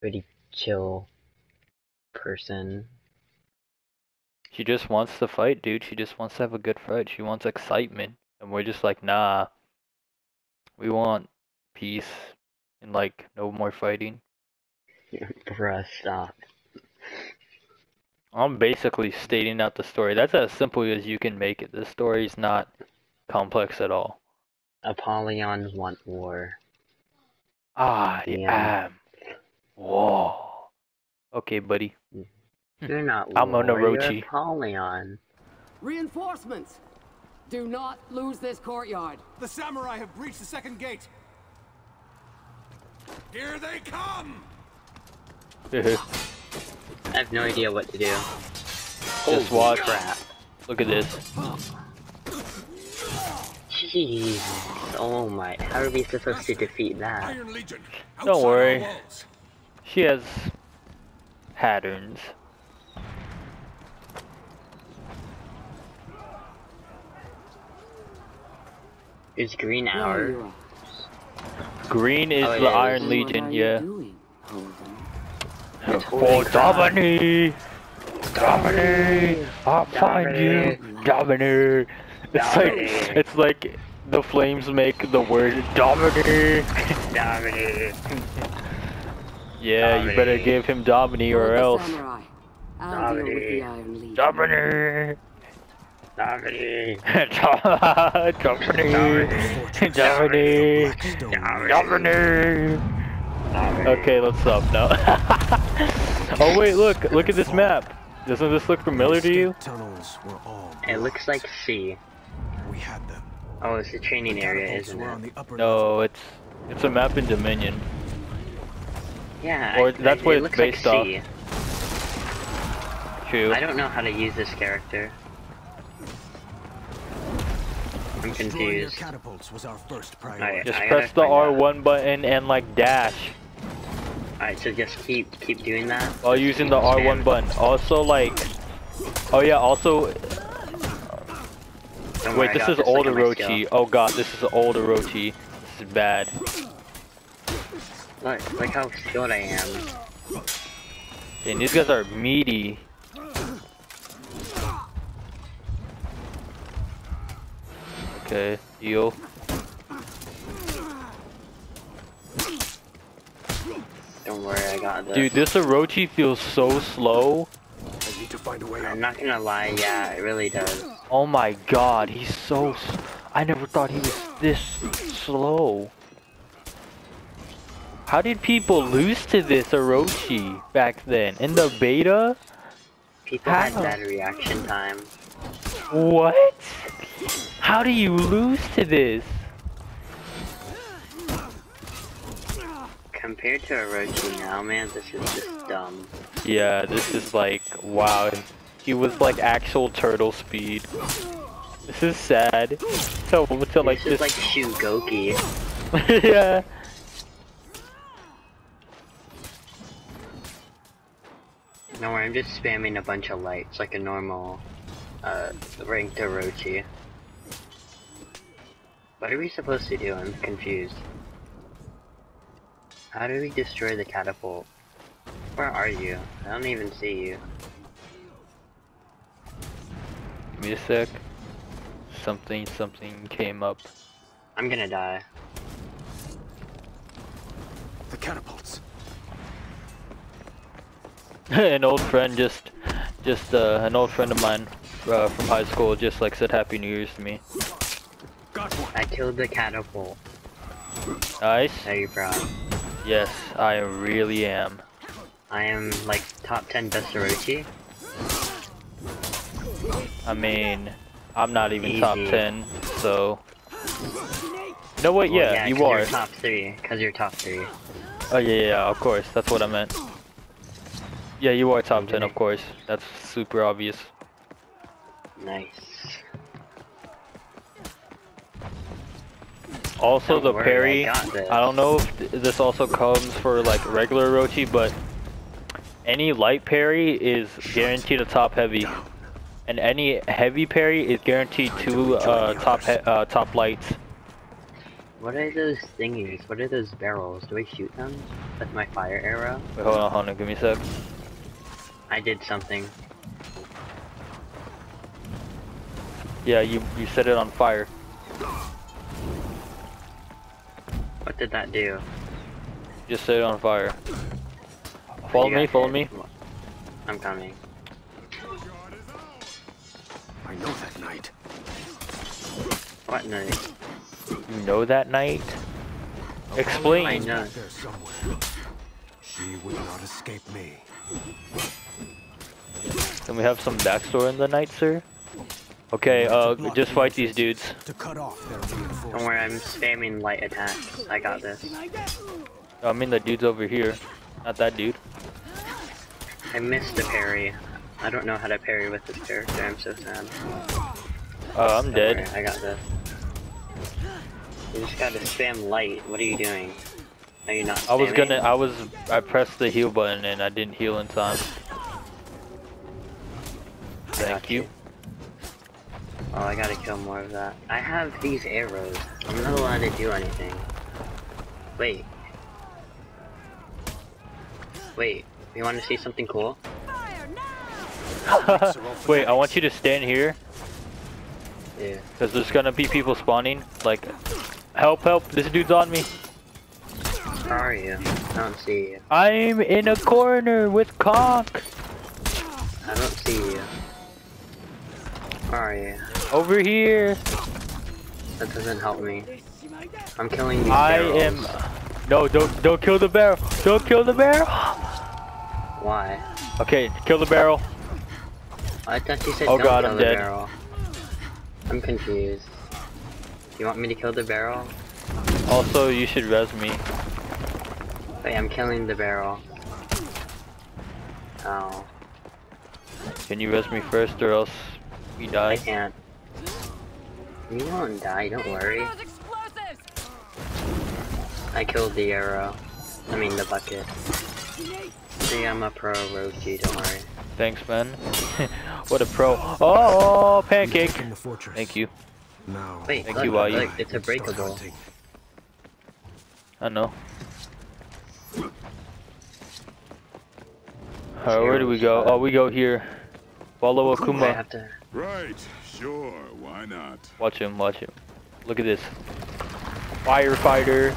pretty chill person. She just wants to fight, dude. She just wants to have a good fight. She wants excitement. And we're just like, nah. We want peace and like no more fighting. Bruh, stop. I'm basically stating out the story. That's as simple as you can make it. The story's not complex at all. Apollyons want war. I Yeah. am. Whoa. Okay, buddy. Hmm. You're not I'm on a war, you're Orochi. Apollyon. Reinforcements! Do not lose this courtyard. The samurai have breached the second gate. Here they come! I have no idea what to do. Just Holy watch. crap. Look at this. Jesus. Oh my. How are we supposed to defeat that? Iron Legion. Don't outside our worry. Walls. She has patterns. Is green There our? Green is Oh, the yeah. Iron What Legion, are yeah. doing, Holden? It's For holy crap. Domini! Domini! I'll find you! Domini! It's like, it's like the flames make the word Domini! Dominic. Yeah, you better give him Domini or else. Samurai. I'll deal with Domini. the Iron Legion. Domini! Domini! Domini! Domini! Okay, let's stop now. oh wait, look, look at this map. Doesn't this look familiar to you? Tunnels were all It looks like C. we had them. Oh, it's the training area, isn't it? the upper level. No, it's it's a map in Dominion. Yeah. Or I- that's I- what it it's looks based like off. True. I don't know how to use this character. I'm confused. catapults was our first Alright, priority. Just I press the gotta find out. R1 button and like dash Alright, so just keep keep doing that. while using the R1 spamming. button. Also like, oh yeah, also Don't wait, I this is look old at. Orochi. Oh god, this is old Orochi. This is bad. Look, look how skilled I am. And these guys are meaty. Okay, heal. Don't worry, I got this. Dude, this Orochi feels so slow. I need to find a way out. I'm not gonna lie, yeah, it really does. Oh my god, he's so. I never thought he was this slow. How did people lose to this Orochi back then? In the beta? People had bad reaction time. What? How do you lose to this? Compared to Orochi now, man, this is just dumb. Yeah, this is like, wow. He was like actual turtle speed. This is sad. So, to like this is this. like Shugoki. yeah. No worry, I'm just spamming a bunch of lights like a normal uh, ranked Orochi. What are we supposed to do? I'm confused. How do we destroy the catapult? Where are you? I don't even see you. Give me a sec. Something, something came up. I'm gonna die. The catapults. an old friend just, just uh, an old friend of mine uh, from high school just like said Happy New Year's to me. I killed the catapult. Nice. Are you proud? Yes, I really am. I am like top 10 best Orochi. I mean, I'm not even top 10, so. No, wait, Well, yeah, you are. Top 3, because you're top 3. Oh, yeah, yeah, of course, that's what I meant. Yeah, you are top 10, of course. That's super obvious. Nice. Also, Don't the worry, I parry. got this. I don't know if this also comes for like regular Orochi, but any light parry is guaranteed a top heavy, and any heavy parry is guaranteed two uh, top he uh, top lights. What are those thingies? What are those barrels? Do I shoot them with my fire arrow? Wait, hold on, hold on, give me a sec. I did something. Yeah, you you set it on fire. What did that do? Just set it on fire. Follow me, follow me. I'm coming. I know that night. What night? You know that night? I Explain. know. She would not escape me. Can we have some backstory in the night, sir? Okay, uh, just fight these dudes. To cut off their Don't worry, I'm spamming light attacks. I got this. I mean the dude's over here, not that dude. I missed the parry. I don't know how to parry with this character. I'm so sad. Uh, I'm Don't dead. worry, I got this. You just gotta spam light. What are you doing? Are you not? I was gonna, I was, I pressed the heal button and I didn't heal in time. I Thank got you. Oh, I gotta kill more of that. I have these arrows. I'm not allowed to do anything. Wait. Wait. You want to see something cool? Wait, I want you to stand here, Yeah. cause there's gonna be people spawning. Like, help, help! This dude's on me. Where are you? I don't see you. I'm in a corner with cock. I don't see you. Are you? Over here. That doesn't help me. I'm killing these I barrels. am. No, don't, don't kill the barrel. Don't kill the barrel. Why? Okay, kill the barrel. Oh, I thought you said Oh don't God, kill I'm the dead. barrel. I'm confused. Do You want me to kill the barrel? Also, you should res me. Wait, I'm killing the barrel. Oh, Can you res me first, or else we I die? can't. You won't die, don't worry. I killed the arrow. I mean the bucket. See, I'm a pro Orochi, don't worry. Thanks, man. what a pro. Oh, pancake. In the fortress. Thank you. Now. Wait, Thank look, you, Wayu. look, it's a start breakable. I know. Alright, where do we go? Oh, we go here. Follow I Okuma. have to. Right, sure, why not? Watch him, watch him. Look at this. Firefighter.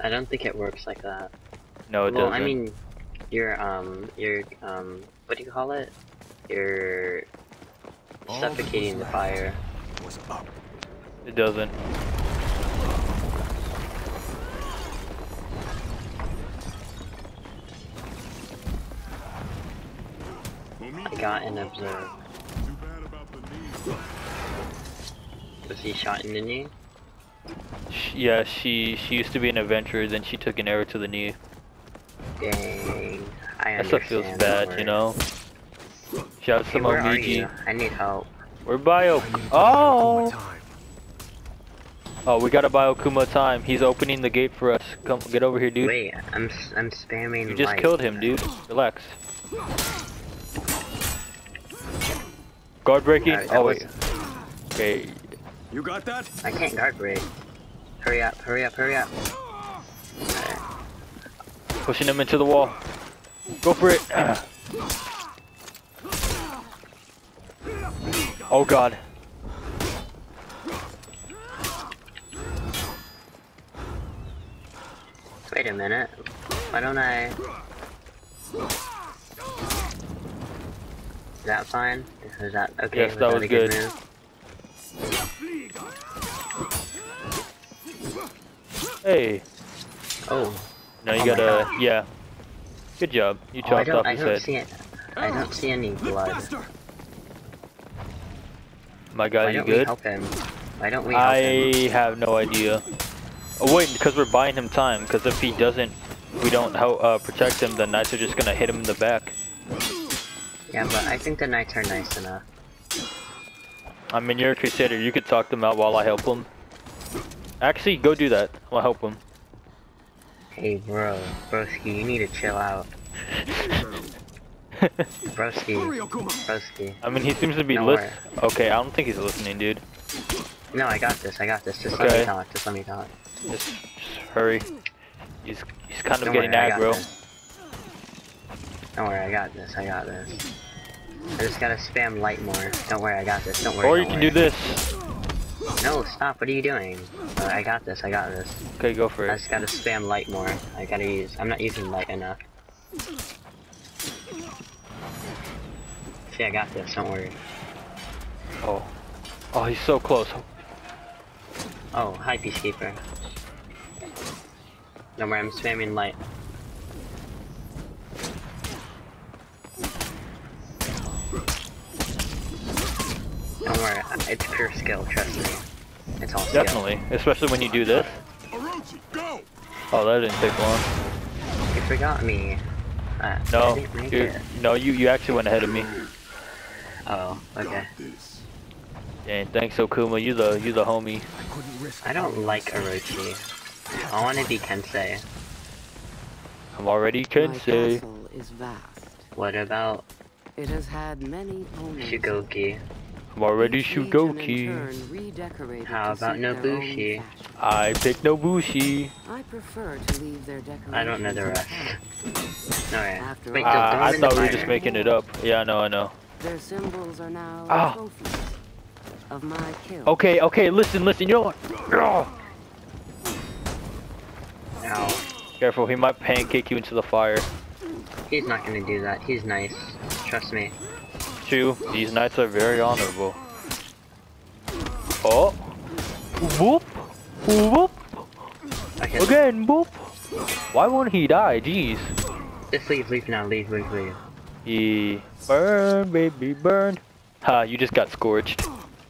I don't think it works like that. No, it well, doesn't. I mean, you're um, you're um, what do you call it? You're All suffocating the fire. Was up. it doesn't. I got an observed. Was he shot in the knee? Sh yeah, she she used to be an adventurer, then she took an arrow to the knee. Dang. I That stuff feels bad, you know. Shout out Hey, to where are Momiji. you? I need help. We're bio. I need to find Oh! Oh, we got a Biokuma time. He's opening the gate for us. Come, get over here, dude. Wait, I'm s- I'm spamming. you just light. killed him, dude. Relax. Guard breaking. Alright, oh wait. was- Okay. You got that? I can't guard break. Hurry up! Hurry up! Hurry up! Alright. Pushing him into the wall. Go for it. oh god. Wait a minute. Why don't I? Is that fine? Is that okay? Yes, that was a good. move? Hey. Oh. No, you Oh gotta. Yeah. Good job. You oh I chopped don't. off I his don't head. see it. I don't see any blood. My guy, Why you don't we good? help him? Why don't we help him? I have no idea. Oh wait, because we're buying him time. Because if he doesn't, we don't help uh, protect him. The knights are just gonna hit him in the back. Yeah, but I think the knights are nice enough. I mean, you're a crusader. You could talk them out while I help them. Actually, go do that. I'll help them. Hey, bro, broski, you need to chill out. Broski, broski. I mean, he seems to be Don't listening. Okay, I don't think he's listening, dude. No, I got this. I got this. Just let me talk. Just let me talk. Just, just hurry. He's he's kind of Don't getting worry, aggro. Don't worry, I got this. I got this. I just gotta spam light more. Don't worry, I got this. Don't worry. Or you can do this. No, stop. What are you doing? Uh, I got this. I got this. Okay, go for it. I just gotta spam light more. I gotta use. I'm not using light enough. See, I got this. Don't worry. Oh, oh, he's so close. Oh, hi, Peacekeeper. Don't worry, I'm spamming light. Don't worry, it's pure skill, trust me. It's all skill. Definitely, especially when you do this. Oh, that didn't take long. You forgot me. Uh, No, I didn't make you no, you you actually went ahead of me. Oh, okay. Got this. Dang, thanks Okuma, you the you the homie. I couldn't risk I don't like myself. Orochi. I wanna be Kensei. I'm already My Kensei. castle is vast. What about It has had many owners. Shugoki? I'm already Each region in Shugoki. turn redecorated How about suit Nobushi? I pick Nobushi. I prefer to leave their decorations I don't know the rest. intact. Alright. After Wait, all, don't, Uh, I thought we were just making it up. Yeah, I know, I know. Their symbols are now Ah. trophies of my kill. Okay, okay, listen, listen. You know what? Ugh. Ow. Careful, he might pancake you into the fire. He's not gonna do that. He's nice. Trust me. True, these knights are very honorable. Oh. Whoop. Whoop. Again, whoop. Why won't he die? Jeez. Just leave, leave now. Leave, leave, leave. He burn, baby, burn. Ha, you just got scorched.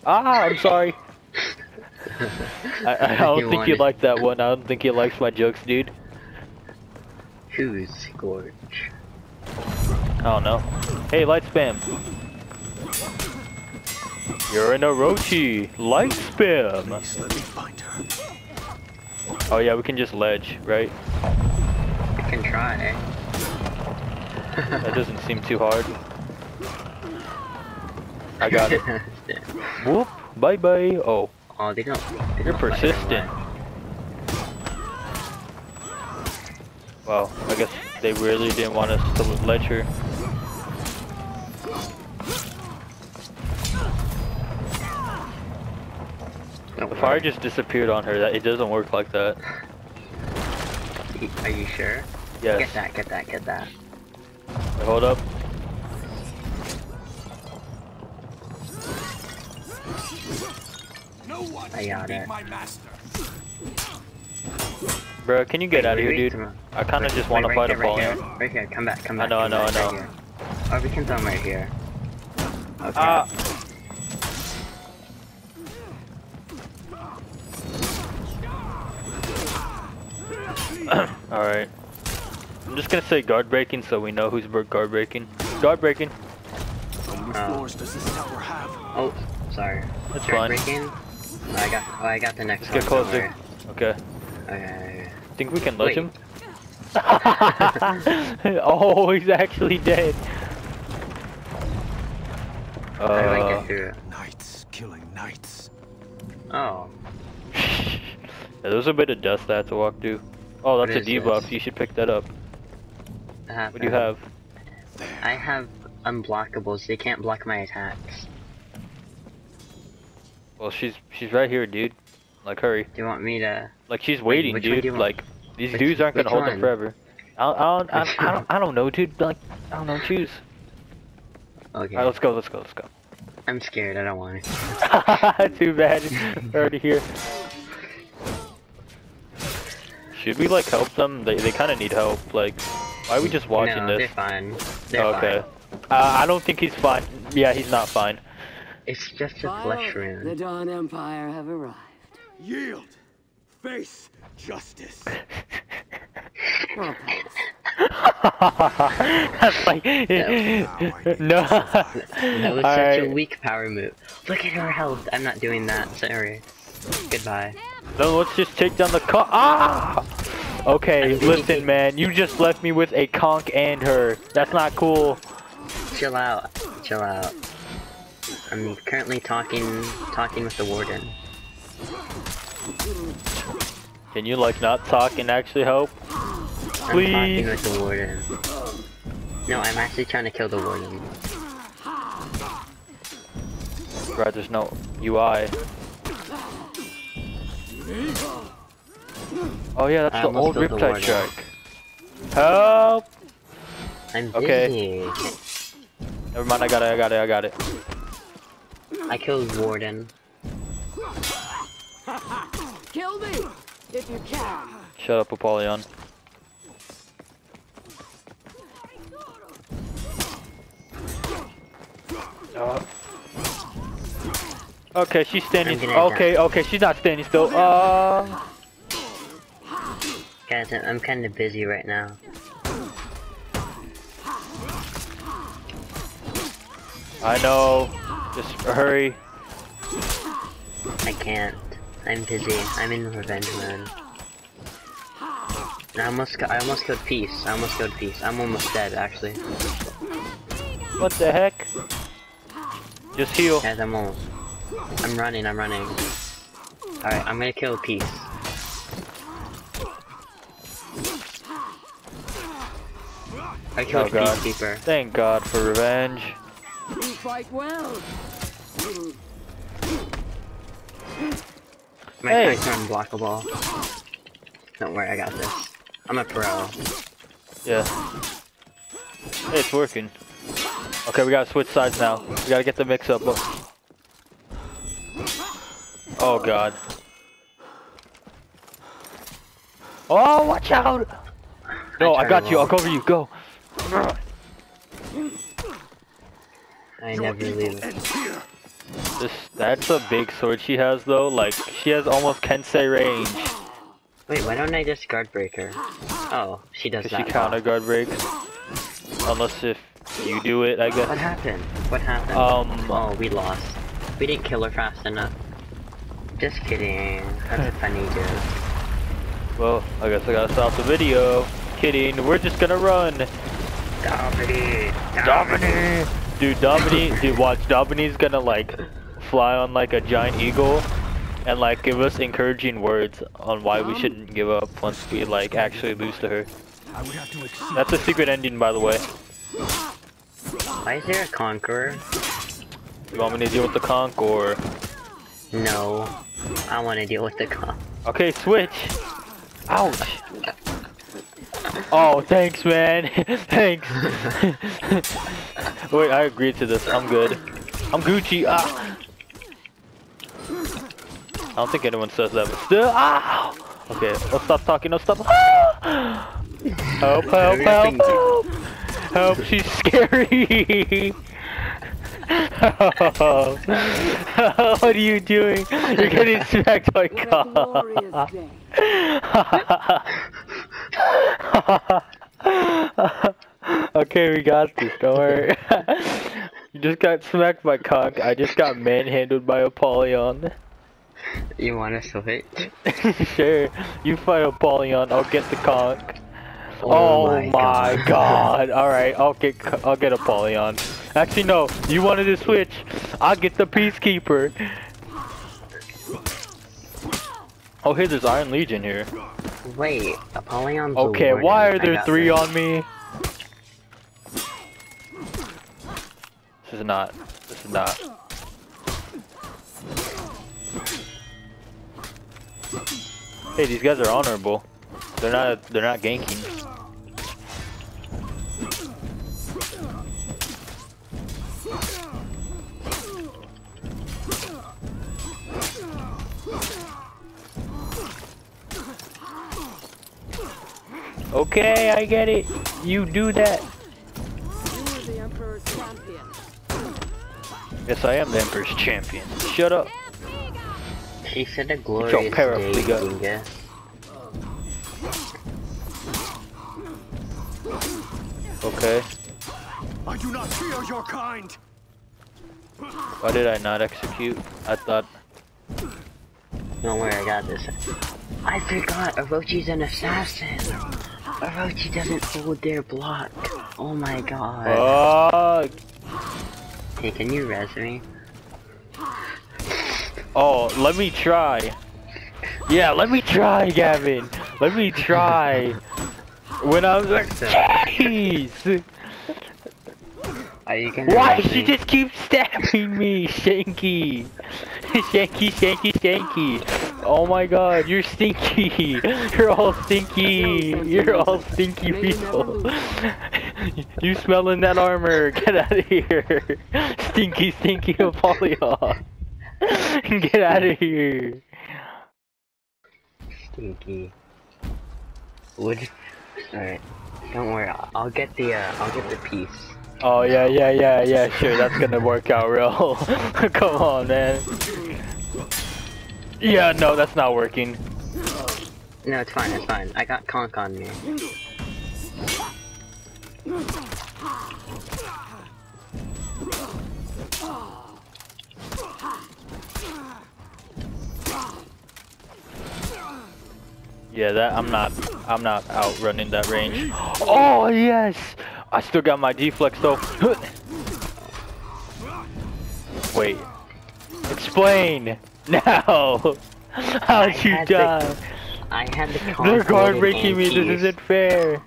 Ah, I'm sorry. I, I don't You think you like that one. I don't think he likes my jokes, dude. Who's Scorch? I don't know. Hey, light spam. You're an Orochi. Light spam. Please let me find her. Oh yeah, we can just ledge, right? I can try. Eh? That doesn't seem too hard. I got it. Whoop. Bye bye. Oh, oh, they don't. They you're don't persistent. right Wow, I guess they really didn't want us to ledge her. The fire just disappeared on her. That it doesn't work like that. Are you sure? Yes. Get that, get that, get that. Wait, hold up. No one I got it. my master. Bruh, can you get out of here, dude? wait, wait, I kind of just want to fight right a here, ball. right here, right here. Come back, come I back. know, I know, back, I know. here. Oh, we can throw him right here. Okay. Ah. Alright. I'm just gonna say guard breaking so we know who's bur- guard breaking. Guard breaking. How many Oh. floors does this tower have? Oh, sorry. That's Start fine. breaking. Oh, I got. Oh, I got the next Let's get one. don't closer. Okay. worry. Okay. Think we can ledge him? oh, he's actually dead. How do I Uh, get through it? Knights killing knights. Oh, yeah, there's a bit of dust I have to walk through. Oh, that's a debuff. this? You should pick that up. that What do you have? I have unblockables. They can't block my attacks. Well, she's she's right here, dude. Like, hurry. Do you want me to? Like, she's waiting, one do dude. Like, these Which- dudes aren't gonna hold them forever. I don't, I don't, I, I don't, I don't know, dude. Like, I don't know. Choose. Okay. Let's go. Let's go. Let's go. I'm scared. I don't want to. Too bad. Already here. Should we like help them? They they kind of need help. Like, why are we just watching no, this? they're fine. They're okay. fine. Uh, I don't think he's fine. Yeah, he's not fine. It's just a flesh flesh The. Dawn Empire have arrived. Yield. Face justice. I'll. That's like no. That was such Alright. a weak power move. Look at her health. I'm not doing that. Sorry. Goodbye. Then let's just take down the con- Ah! Okay, listen, man. You just left me with a conk and her. That's not cool. Chill out. Chill out. I'm currently talking talking with the warden. Can you like not talk and actually help? I'm talking Please. with the warden. No, I'm actually trying to kill the warden. Right, there's no UI. Oh yeah, that's I the old killed the Riptide warden. Shark. Help! I'm Okay. busy. Never mind, I got it, I got it, I got it. I killed warden. Kill me if you can. Shut up, Apollyon. Uh, Okay, she's standing. Okay, okay, she's not standing still. Uh, Guys, I'm kind of busy right now. I know. Just hurry. I can't. I'm busy. I'm in revenge mode. I almost, got, I almost killed Peace. I almost killed Peace. I'm almost dead, actually. What the heck? Just heal. Guys, I'm almost. I'm running. I'm running. Alright, I'm gonna kill Peace. I Oh killed god. Peacekeeper. Thank God for revenge. You fight well. My Hey. attacks are unblockable. Don't worry, I got this. I'm a pro. Yeah. Hey, it's working. Okay, we gotta switch sides now. We gotta get the mix up. Oh god. Oh, watch out! No, I tried got you. I'll cover you. Go. I never leave. This that's a big sword she has though. Like she has almost Kensei range. Wait, why don't I just guard breaker? Oh, she does Cause she counter guard breaks. Unless if you do it, I guess. What happened? What happened? Um. Oh, we lost. We didn't kill her fast enough. Just kidding. That's a funny joke. Well, I guess I gotta stop the video. Kidding. We're just gonna run. Dominic! Dominic! Dude, Dominic, dude, watch. Dominique's gonna like fly on like a giant eagle and like give us encouraging words on why we shouldn't give up once we like actually lose to her. I would have to exceed That's a secret ending, by the way. Why is there a conqueror? You want me to deal with the conch or? No. I want to deal with the con. Okay, switch. Ouch. Oh, thanks, man. thanks. Wait, I agreed to this. I'm good. I'm Gucci. Ah. I don't think anyone says that, but still. Ah. Okay, let's stop talking. Let's stop. Ah. Help! Help! Help! Help! Help! She's scary. what are you doing? You're getting smacked by What a glorious cock. okay, we got this. Don't worry. you just got smacked by cock. I just got manhandled by Apollyon. You want to switch? sure, you fight Apollyon. I'll get the cock. Oh, oh my, god. Alright, I'll get I'll get Apollyon. Actually no, you wanted to switch. I'll get the Peacekeeper. Oh hey, there's Iron Legion here. Wait, Apollyon. Okay, warden. why are there three this. on me? This is not. This is not. Hey, these guys are honorable. They're not. They're not ganking. Okay, I get it. You do that. You are the Emperor's champion. Yes, I am the Emperor's champion. Shut up. She said a glorious paraplegia. day, Dingus. Okay. I do not fear your kind. Why did I not execute? I thought. Don't worry, I got this. I forgot, Orochi's an assassin. Orochi doesn't hold their block. Oh my god. Fuck. Hey, can you res me? Oh, let me try. Yeah, let me try, Gavin. Let me try. When I was like, jeez. Are you gonna Why she just keeps stabbing me, Shanky? Shanky, Shanky, Shanky. Oh my god, you're stinky. You're all stinky. You're all stinky people. You smelling that armor? Get out of here. Stinky, stinky Apollyon. Get out of here. Stinky. Would. Alright. Don't worry. I'll, I'll get the. Uh, I'll get the piece. Oh yeah, yeah, yeah, yeah, sure, that's gonna work out real. Come on, man. Yeah, no, that's not working. No, it's fine. It's fine. I got conk on me. Yeah, that I'm not I'm not outrunning that range. Oh yes! I still got my deflex though. Wait. Explain! Now! How'd you had the die? I had the conk. They're guard breaking me, this isn't fair.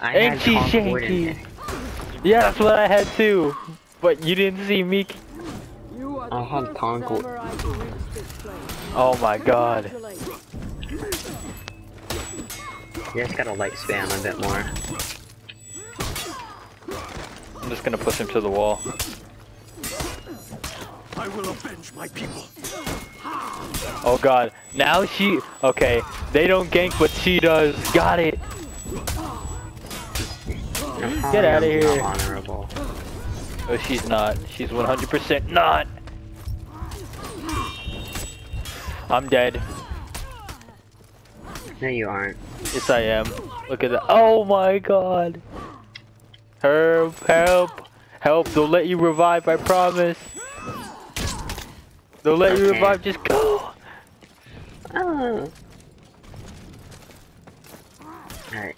I had Anti conk loaded shanky. Yeah, that's what I had too. But you didn't see me. You are the I had first conk- samurai to reach this place. Oh my god. You guys gotta light spam a bit more. I'm just gonna push him to the wall. I will avenge my people. Oh god. Now she okay, they don't gank but she does. Got it. Get out of here. Honorable. Oh she's not. She's 100% not. I'm dead. No, you aren't. Yes I am. Look at that. Oh my god. Help, help, help. They'll let you revive, I promise. They'll let you revive, just go. Oh. Alright.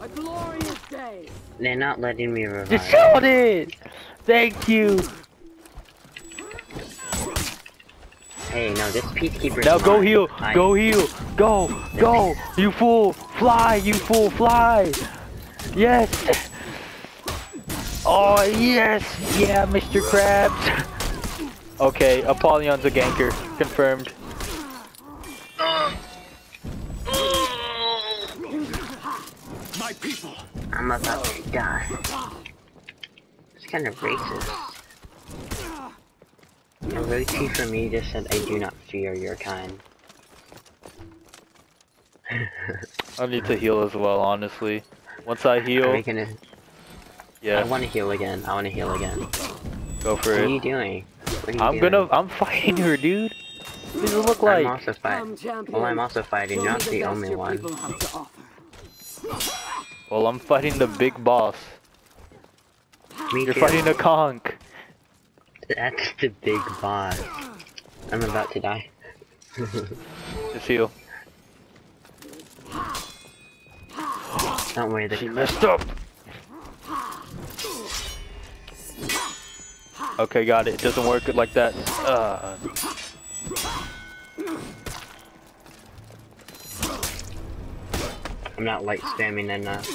A glorious day. They're not letting me revive. Just shot it. Thank you. Hey, no, this peacekeeper. Now go heal, go heal, go, go, you fool, fly, you fool, fly. Yes. Oh yes, yeah, Mr. Krabs. Okay, Apollyon's a ganker, confirmed. My people. I'm about to die. It's kind of racist. Orochi for me just said, I do not fear your kind. I need to heal as well, honestly. Once I Are we heal, gonna? I want to heal again. I want to heal again. go for it. What are you doing? What are you I'm gonna, I'm fighting her, dude. What does it look like? I'm like? also fighting. Um, well, I'm also fighting. You're not the the only one. people have to offer. Well, I'm fighting the big boss. Me You're too. fighting a conch. That's the big boss. I'm about to die. Just heal. Don't worry, She messed up. Okay, got it. It doesn't work like that. Uh, I'm not light spamming enough.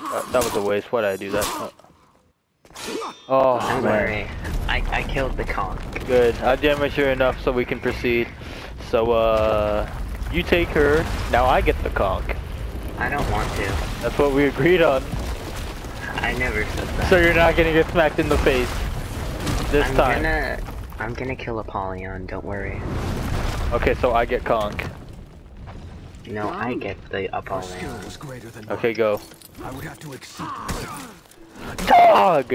that, that was a waste. Why did I do that? Uh, Oh, Don't man. worry. I, I killed the conch. Good. I damaged her enough so we can proceed. So, uh, you take her. Now I get the conch. I don't want to. That's what we agreed on. I never said that. So you're not gonna get smacked in the face this I'm time. gonna I'm gonna kill Apollyon, don't worry. Okay, so I get conch. No, I get the Skill Apollyon. was greater than Okay, go. I would have to exceed myself. Dog!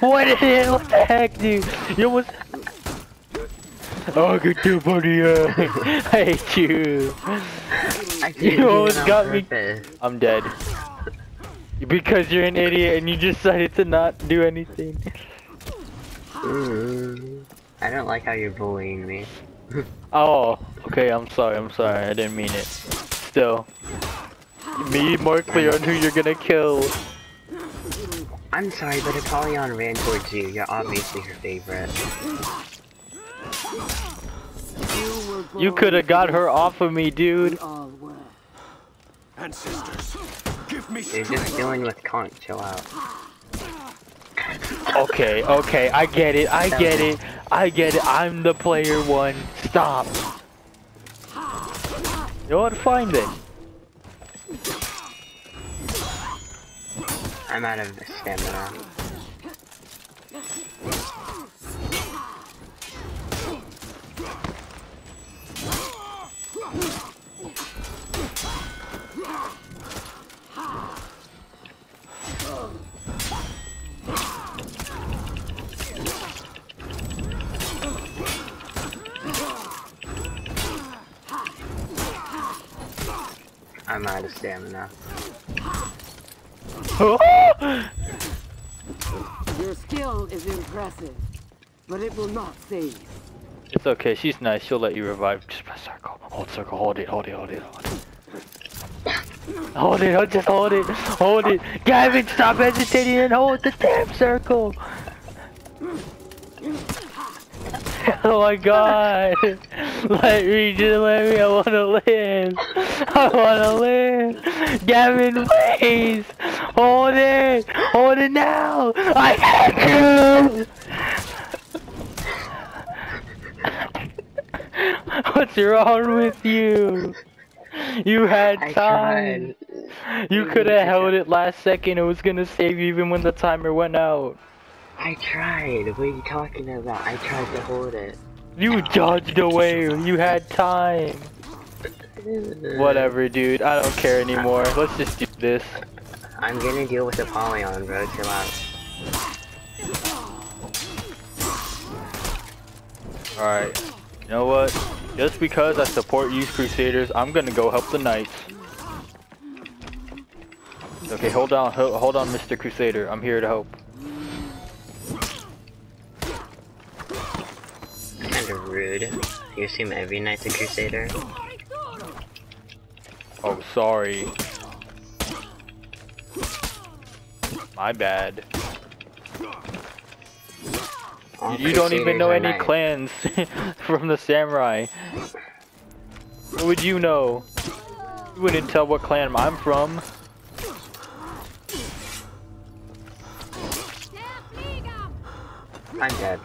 What is it? What the heck, dude? You almost. Oh, good job, buddy. I hate you. I You didn't almost even got on me. purpose. I'm dead. Because you're an idiot and you decided to not do anything. I don't like how you're bullying me. Oh, okay, I'm sorry, I'm sorry, I didn't mean it. Still. Be more clear on who you're gonna kill. I'm sorry, but Apollyon ran towards you. You're obviously her favorite. You, were You born could have got her off of me, dude. All were. Ancestors, give me You're just dealing with Conk. Chill out. Okay, okay, I get it, I get it, I get it. I'm the player one. Stop. You know what? Fine then. I'm out of stamina. I'm out of stamina. Your skill is impressive, but it will not save. It's okay, she's nice. She'll let you revive. Just press circle. Hold circle. Hold it. Hold it. Hold it. Hold it. Hold it. Just hold it. Hold it. Gavin, stop hesitating and hold the damn circle. Oh my god. Let me, just let me. I wanna live. I wanna live. Gavin, please. Hold it. Hold it now. I have to. What's wrong with you? You had time. You could have held it last second. It was gonna save you even when the timer went out. I tried. What are you talking about? I tried to hold it. You dodged away. You had time. Whatever, dude. I don't care anymore. Let's just do this. I'm gonna deal with Apollyon, bro. Chill out. Alright. You know what? Just because I support you Crusaders, I'm gonna go help the Knights. Okay, hold on, hold on, Mr. Crusader. I'm here to help. Kinda rude. You assume every night's a crusader? Oh, sorry. My bad. All You don't even know any knights. clans from the samurai. What would you know? You wouldn't tell what clan I'm from. I'm dead.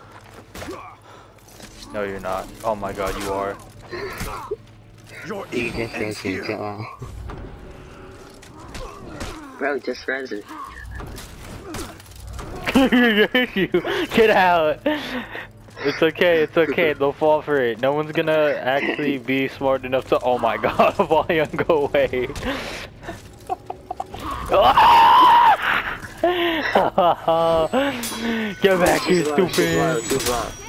No, you're not. Oh my god, you are. Your You evil just ends think you here. chill out. Bro, just res it. you get out. It's okay, it's okay, they'll fall for it. No one's gonna actually be smart enough to- Oh my god, volume, go away. Get back, you Too low, too low, stupid.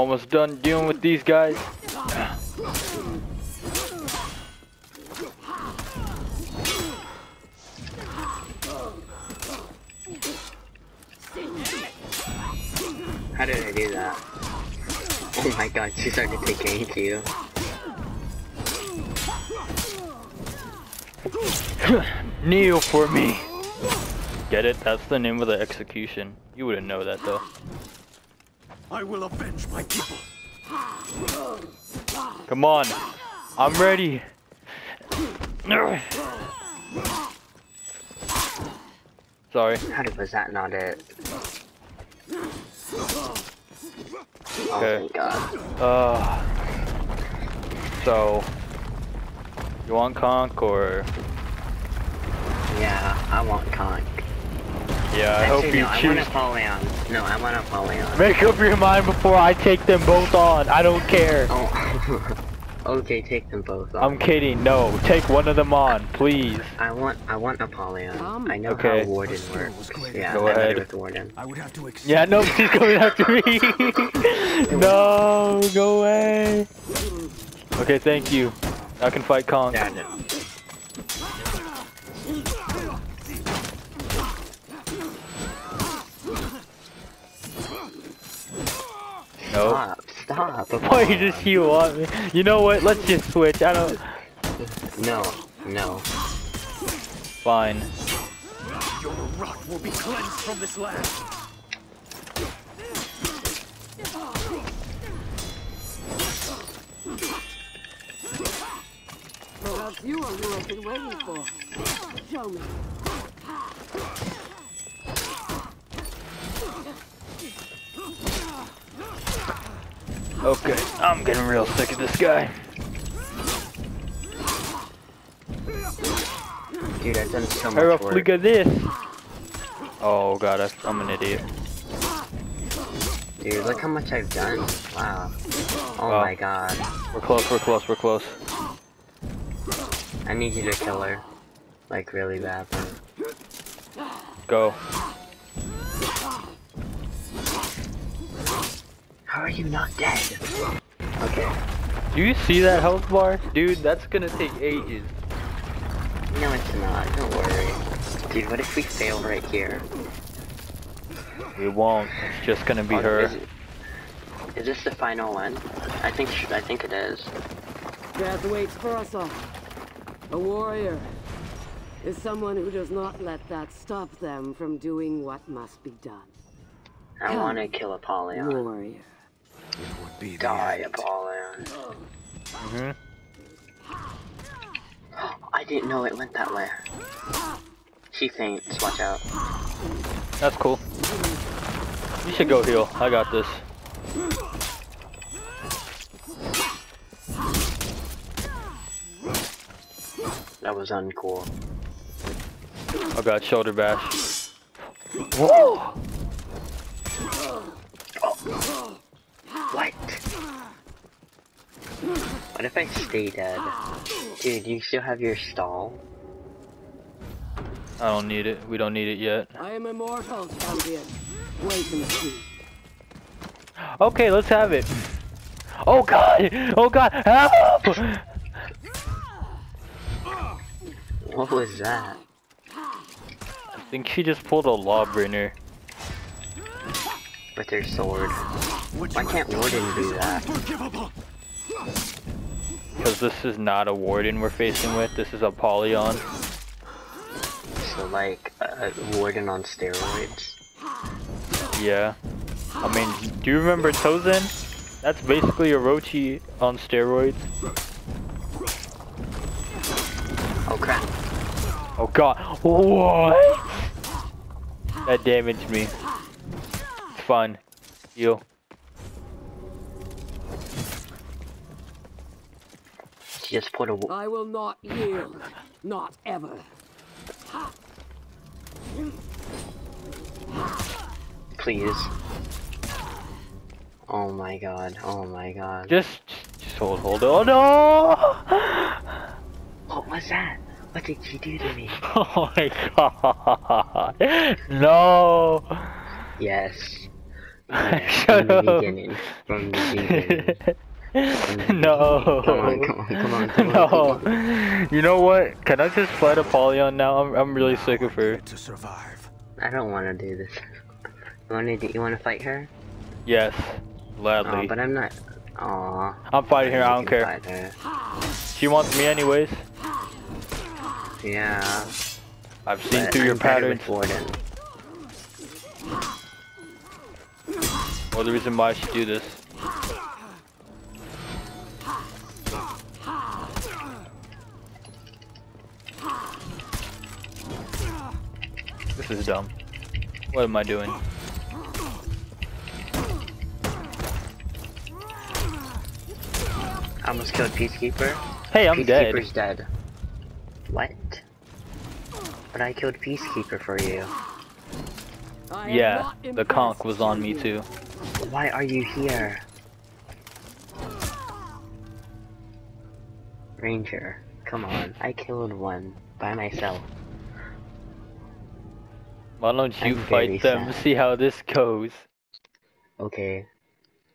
Almost done dealing with these guys. How did I do that? Oh my god, she started to gank you. Kneel for me. Get it? That's the name of the execution. You wouldn't know that though. I will avenge my people. Come on. I'm ready. Sorry. How did, was that not it? Oh Okay. my god. Uh. So. You want conk or? Yeah, I want Conk. Yeah, I Actually, hope you no, I want choose. Apollyon. No, I want Apollyon. Make up your mind before I take them both on. I don't care. Oh. okay, take them both on. I'm kidding. No, take one of them on, please. I want I want Apollyon. Um, I know Okay. how Warden works. Yeah, Go I'm ahead. with Warden. I would have to. Yeah, no, she's coming after me. no, go away. Okay, thank you. I can fight Kong. Yeah, no. Nope. Stop, stop. Why does he want me? You know what? Let's just switch. I don't. No, no. Fine. Your rot will be cleansed from this land. Perhaps you are who I've been waiting for. Show me. Okay, I'm getting real sick of this guy. Dude, I've done so much Hurry up, work. look at this. Oh god, I- I'm an idiot. Dude, look how much I've done. Wow. Oh Wow. my god. We're close, we're close, we're close. I need you to kill her. Like, really bad. Go. You not dead? Okay. Do you see that health bar? Dude, that's gonna take ages. No, it's not. Don't worry. Dude, what if we fail right here? We won't. It's just gonna be Oh, her. Is, is this the final one? I think sh- I think it is. Death waits for us all. A warrior is someone who does not let that stop them from doing what must be done. I want to kill Apollyon. Warrior. It would be Die, end. Apollyon. hmm I didn't know it went that way. She feints. Watch out. That's cool. You should go heal. I got this. That was uncool. I got shoulder bash. Whoa! What? What if I stay dead? Dude, you still have your stall? I don't need it. We don't need it yet. I am immortal, champion. Wait and see. Okay, let's have it. Oh god! Oh god! Help! What was that? I think she just pulled a lawbringer. With her sword. What Why can't Warden do that? Because this is not a warden we're facing with. This is Apollyon. So like, a a warden on steroids? Yeah. I mean, do you remember Tozen? That's basically a Orochi on steroids. Oh crap. Oh god. What? That damaged me. It's fine. Heal. She just put a wa- I will not yield. Not ever. Please. Oh my god, oh my god. Just, just hold, hold. Oh no! What was that? What did you do to me? Oh my god! No! Yes. Yes, Shut from the up. beginning. From the beginning. no! Come on, come on, come on, come on, no! on. You know what? Can I just fight Apollyon now? I'm, I'm really sick of her. To survive. I don't want to do this. You want to do, you want to fight her? Yes, gladly. Oh, gladly. but I'm not. Aw. I'm fighting her. I don't care. fight her. She wants me anyways. Yeah. I've seen but through your I'm better patterns. Well, the reason why I should do this. This is dumb. What am I doing? I almost killed Peacekeeper. Hey, I'm dead. Peacekeeper's dead. What? But I killed Peacekeeper for you. I am Yeah, the conch was on me too. Why are you here? Ranger, come on. I killed one by myself. Why don't you I'm fight them? sad. See how this goes. Okay,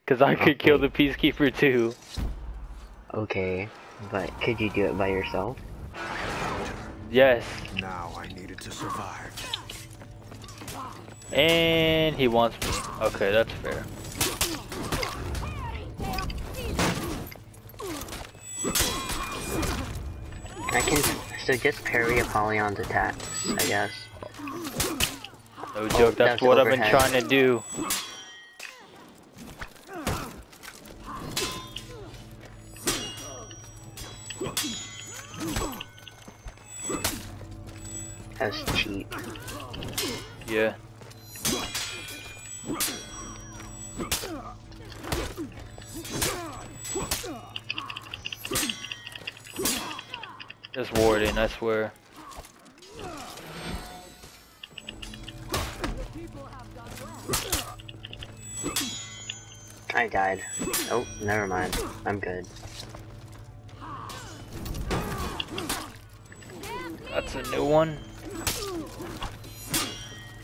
Cause I could kill the peacekeeper too. okay. But could you do it by yourself? Yes. Now I needed to survive. And he wants me. Okay, that's fair. I can so just parry Apollyon's attacks, I guess. No joke, oh, that's, that's what overhead. I've been trying to do. That's cheap. Yeah. Just warding, I swear. I died. Oh, never mind. I'm good. That's a new one.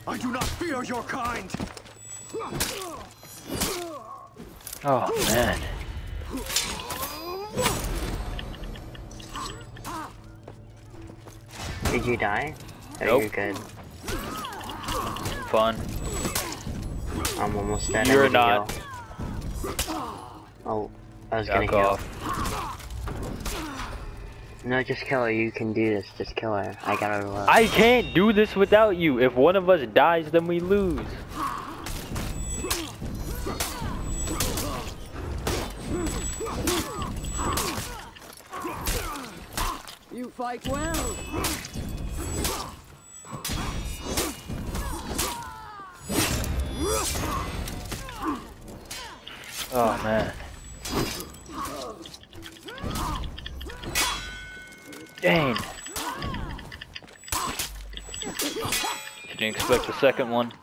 I do not fear your kind. Oh man. Did you die? Oh, Nope. you're good. Fun. I'm almost dead. You're not. heal. Oh, I was gonna Back heal. No, just kill her. You can do this. Just kill her. I got her low. I can't do this without you. If one of us dies, then we lose. Second one.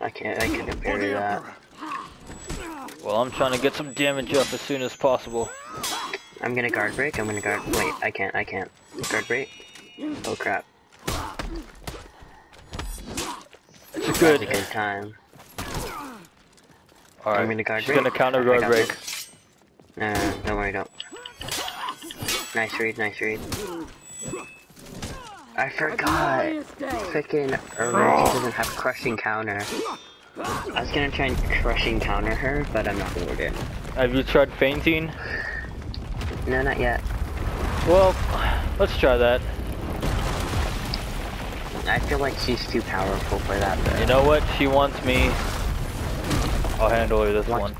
I can't. I For parry that. Well, I'm trying to get some damage up as soon as possible. I'm gonna guard break. I'm gonna guard. Wait, I can't. I can't. Guard break. Oh crap. It's a That's good. a good time. Alright, I'm gonna guard she's break. gonna counter guard break. this. Uh, no, don't worry, don't. Nice read, nice read. I forgot. Frickin' Orochi doesn't have crushing counter. I was gonna try and crushing counter her, but I'm not gonna do it. Have you tried feinting? No, not yet. Well, let's try that. I feel like she's too powerful for that. Though. You know what? She wants me. I'll handle her this Watch, one.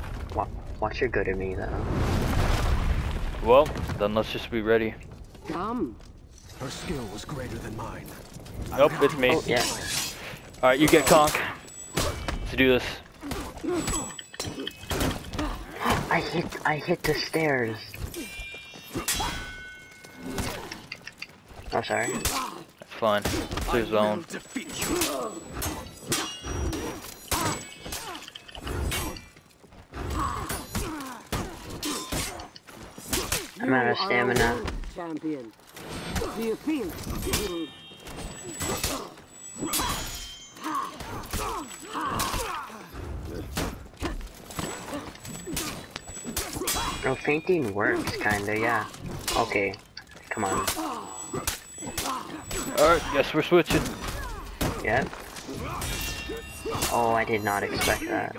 Wa- watch her go to me though. Well, then let's just be ready. Come. Her skill was greater than mine. Nope, it's me. Oh yeah. Alright, you get conk. Let's do this. I hit. I hit the stairs. I'm oh sorry. That's fine. It's I his own. will defeat you. I'm out of You are a stamina. Champion. Do you feel it? Oh, feinting works, kinda. Yeah. Okay. Come on. Alright, guess we're switching. Yep. Oh, I did not expect that.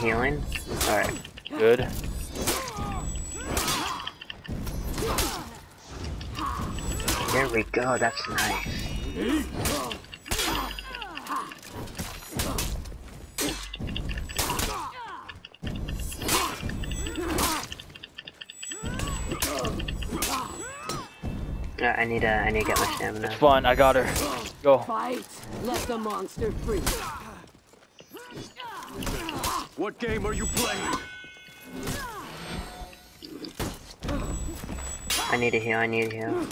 I'm healing. Alright. Good. There we go. That's nice. Yeah, I need to. I need to get my stamina. It's fine, I got her. Go. Fight. Let the monster free. What game are you playing? I need to heal. I need to heal.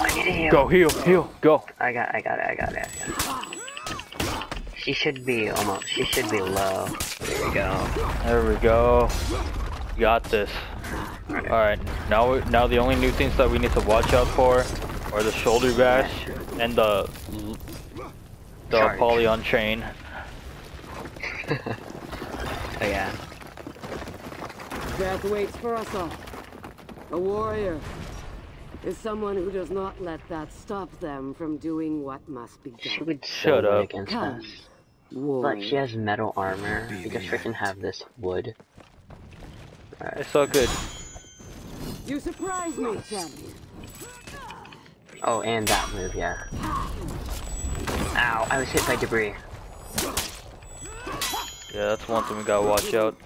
I need to heal. Go, heal, heal, go. I got. I got it. I got it. I got it. She should be almost. She should be low. There we go. There we go. Got this. Alright, now we- now the only new things that we need to watch out for are the shoulder bash and the the Charge. Apollyon chain. Oh yeah. Death waits for us all. A warrior is someone who does not let that stop them from doing what must be done. She done. would Shut so up. against Come, us. warrior. But she has metal armor. Be You just freaking have this wood. It's all good. You surprise me, champion. Oh, and that move, yeah. Ow, I was hit by debris. Yeah, that's one thing we gotta watch out.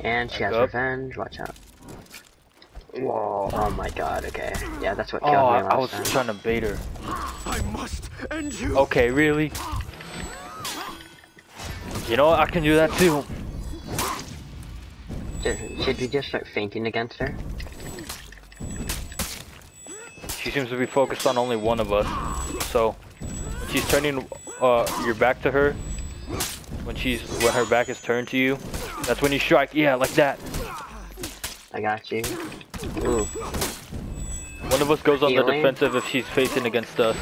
And she has Up. revenge, watch out. Whoa, oh my god, okay. Yeah, that's what Oh, killed I, me I was time. trying to bait her. I must end you. Okay, really? You know what? I can do that too. Should- Should we just start feinting against her? She seems to be focused on only one of us. So, when she's turning uh, your back to her, when she's when her back is turned to you, that's when you strike. Yeah, like that. I got you. Ooh, One of us goes on the defensive if she's facing against us.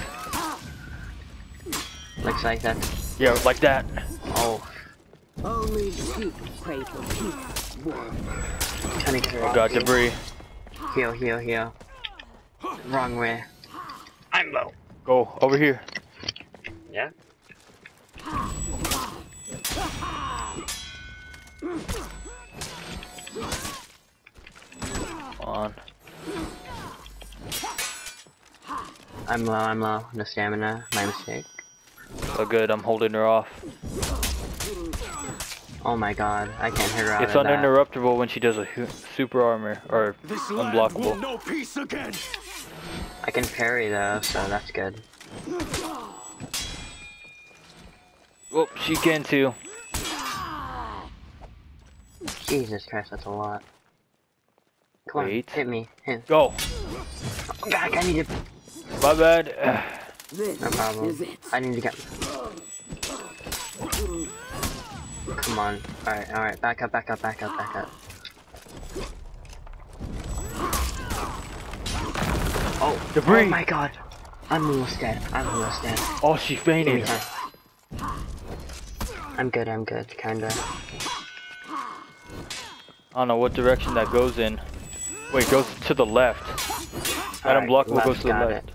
looks like that. Yeah, like that. Oh, Only sheep pray for peace, warrior. trying to get her Oh off god, you. debris. Heal, heal, heal. Wrong way. I'm low. Go over here. Yeah? On. I'm low, I'm uh, low. No stamina. My mistake. So good. I'm holding her off. Oh my god, I can't hit her out It's of that. uninterruptible when she does a super armor or This land will unblockable. know peace again. I can parry though, so that's good. Oh, she can too. Jesus Christ, that's a lot. Come Wait. on, hit me. Hit. Go. Oh, God, I need to. My bad. No problem. I need to get. Come on. Alright, alright. Back up, back up, back up, back up. Oh, Debris. oh my god. I'm almost dead. I'm almost dead. Oh, she feinted. I'm good, I'm good, kinda. I don't know what direction that goes in. Wait, it goes to the left. That Alright, unblockable left, go to the left.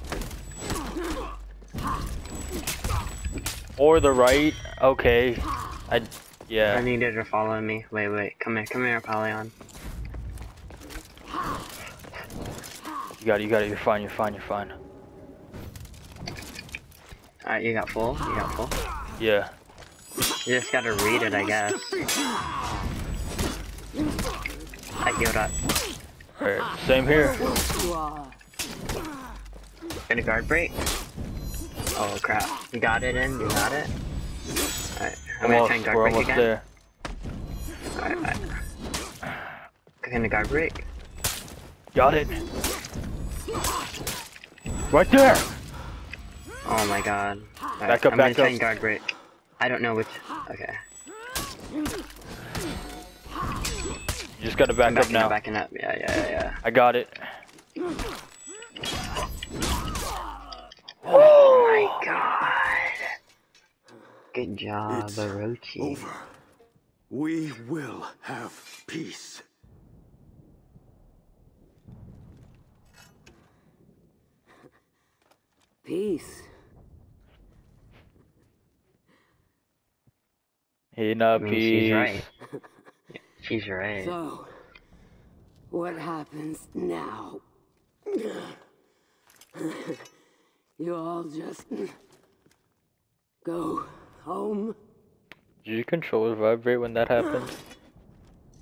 Or the right. Okay. I. Yeah. I needed her to follow me. Wait, wait. Come here, come here, Apollyon. You got it. You got it. You're fine. You're fine. You're fine. Alright, you got full? You got full? Yeah. You just gotta read it, I guess. I healed up. Alright. Same here. Gonna guard break. Oh crap. You got it in? You got it? Alright, I'm gonna try and Almost. guard We're break almost again. there. Alright, alright. Gonna guard break. Got it. Right there. Oh my god. Alright, Back up, I'm back gonna try up. and guard break. I don't know which. Okay. You just gotta back I'm up now. up, backing up. Yeah, yeah, yeah, yeah. I got it. Oh my god. Good job, It's Orochi. Over. We will have peace. Peace. In I a mean, she's right. She's right. So, what happens now? you all just go home? Did your controller vibrate when that happened?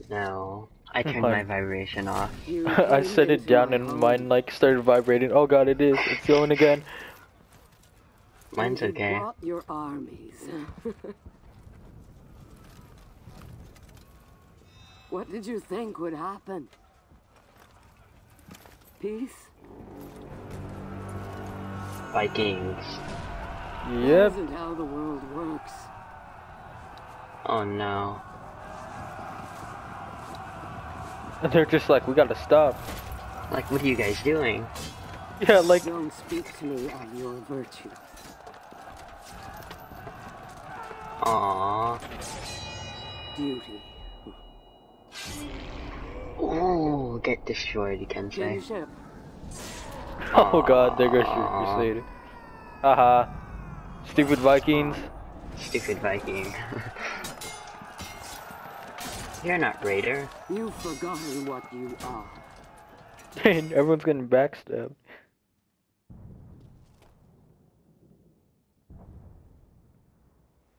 No. I turned my vibration off. I set it down and home. mine like started vibrating. Oh god, it is. It's going again. Mine's You okay. brought your armies. What did you think would happen? Peace? Vikings. Yep. Isn't how the world works. Oh no. And they're just like, we gotta stop. Like, what are you guys doing? Yeah, like, Don't speak to me of your virtues. Aww. Duty. Ooh, get destroyed, you can say. Kingship. Oh god, there goes your Crusader. Haha. Stupid Vikings. Stupid Viking. You're not Raider. You've forgotten what you are. And everyone's getting backstabbed.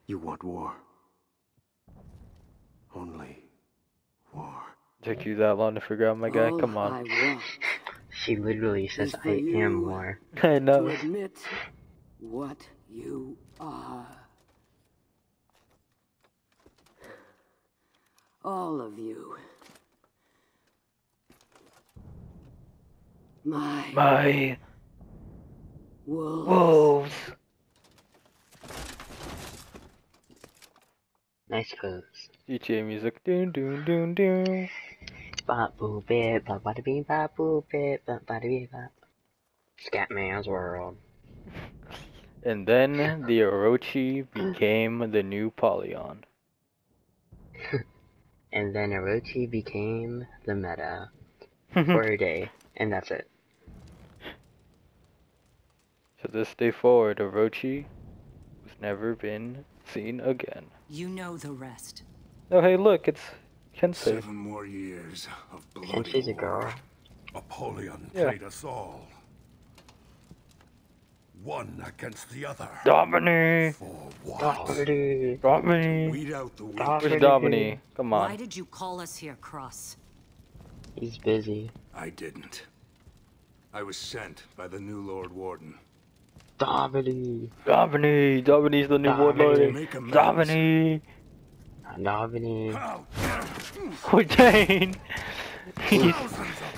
You want war. Only war. Took you that long to figure out, my guy. All Come on. She literally says, I am war. I to know. admit what you are. All of you. My, My wolves. wolves. Nice pose. GTA music. Doon doon doon doon. Scatman's world. And then the Orochi became the new Polyon. And then Orochi became the meta for a day, and that's it. So this day forward, Orochi has never been seen again. You know the rest. Oh, hey, look, it's Kensei. Seven more years of bloody And she's a war. girl. Apollyon Yeah. played us all. One against the other. Domini! For what? Doherty. Domini! Weed out the weak. Doherty. Where's Domini? Come on. Why did you call us here, Cross? He's busy. I didn't. I was sent by the new Lord Warden. Doherty. Domini! Domini's the new Domini. warlord. Make. Domini! Doherty. How dare Oh, dang! He,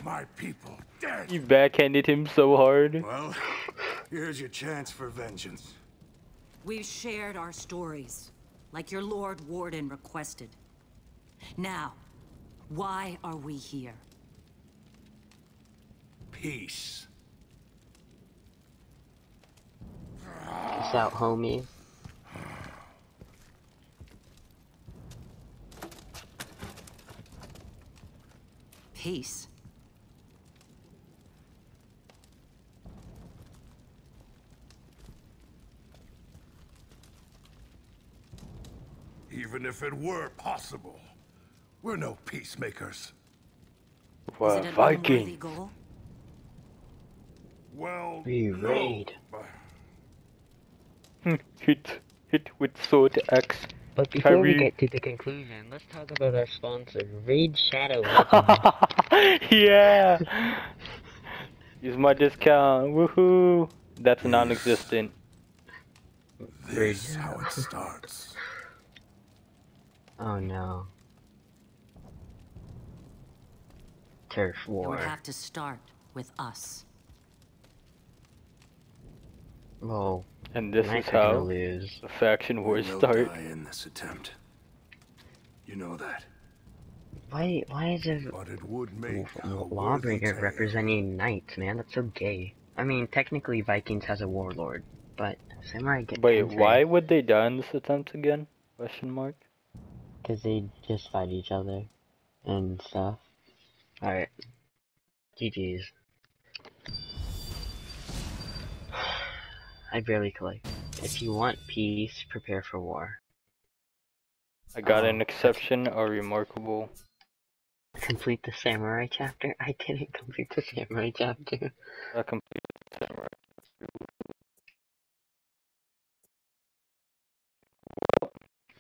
my people dead? he backhanded him so hard. Well, here's your chance for vengeance. We've shared our stories, like your Lord Warden requested. Now, why are we here? Peace. Peace out, homie. Peace. Even if it were possible, we're no peacemakers. Is Wow, it an Viking. goal? Well, We no. raid. Hmm, hit, hit with sword axe. But before we get to the conclusion, let's talk about our sponsor, Raid Shadow Weapons. yeah! Use my discount. Woohoo! That's non-existent. This is how it starts. oh no. Turf It would have to start with us. Well, And this is are gonna how lose. the faction wars We'll start. die in this attempt. You know that. Why, why is a But it would make a lawbringer representing knights, man? That's so gay. I mean, technically Vikings has a warlord, but samurai get Wait, why would they die in this attempt again? Question mark. Because they just fight each other and stuff. Alright. GG's. I barely collect. If you want peace, prepare for war. I got Oh, an exception, a remarkable. Complete the samurai chapter? I didn't complete the samurai chapter. A complete samurai.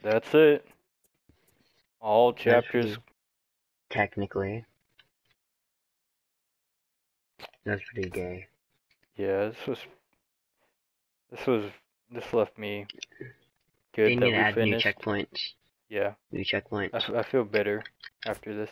That's it. All chapters. pretty- Technically. That's pretty gay. Yeah, this was. This was. This left me good They need to add new finished. checkpoints. Yeah, New I, checkpoints. f- I feel better after this.